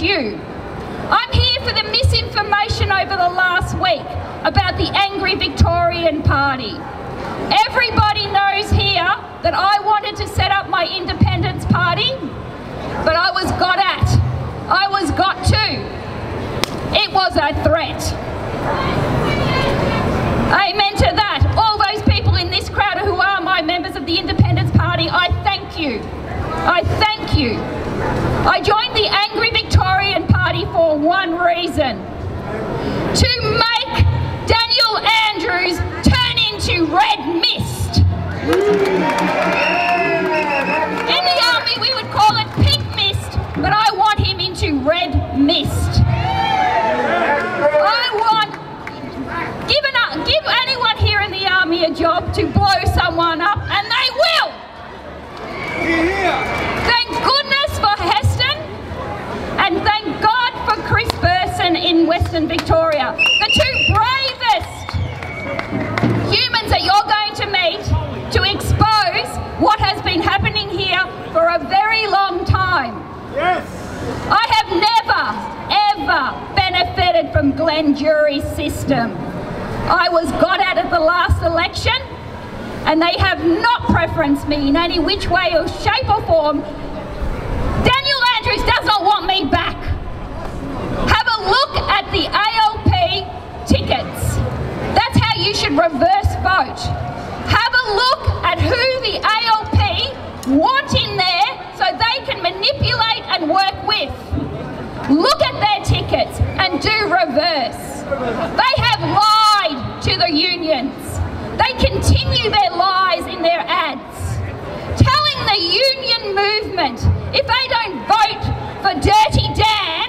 you. I'm here for the misinformation over the last week about the angry Victorian Party. Everybody knows here that I wanted to set up my independence party, but I was got at. I was got to. It was a threat. Amen to that. All those people in this crowd who are my members of the Independence Party, I thank you. I thank you. I joined the Party for one reason. To make Daniel Andrews turn into red mist. In the army we would call it pink mist, but I want him into red mist. I want give, an, give anyone here in the army a job to blow someone up, and they will. Thank goodness for Heston, and thank God for Chris Burson in Western Victoria. The two bravest humans that you're going to meet to expose what has been happening here for a very long time. Yes! I have never, ever benefited from Glenn Druery's system. I was got at at the last election, and they have not preferenced me in any which way or shape or form. Daniel Andrews does not want me back. Reverse vote. Have a look at who the ALP want in there so they can manipulate and work with. Look at their tickets and do reverse. They have lied to the unions. They continue their lies in their ads. Telling the union movement if they don't vote for Dirty Dan,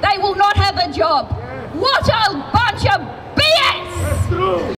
they will not have a job. What a bunch of BS!